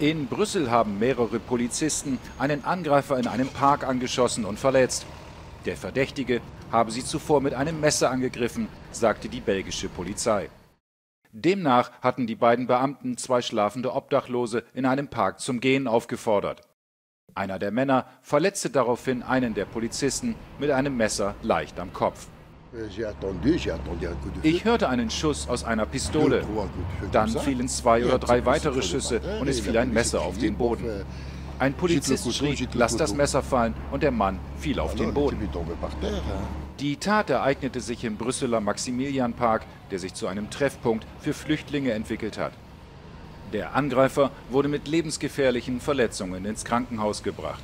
In Brüssel haben mehrere Polizisten einen Angreifer in einem Park angeschossen und verletzt. Der Verdächtige habe sie zuvor mit einem Messer angegriffen, sagte die belgische Polizei. Demnach hatten die beiden Beamten zwei schlafende Obdachlose in einem Park zum Gehen aufgefordert. Einer der Männer verletzte daraufhin einen der Polizisten mit einem Messer leicht am Kopf. Ich hörte einen Schuss aus einer Pistole. Dann fielen zwei oder drei weitere Schüsse und es fiel ein Messer auf den Boden. Ein Polizist schrie, lass das Messer fallen und der Mann fiel auf den Boden. Die Tat ereignete sich im Brüsseler Maximilianpark, der sich zu einem Treffpunkt für Flüchtlinge entwickelt hat. Der Angreifer wurde mit lebensgefährlichen Verletzungen ins Krankenhaus gebracht.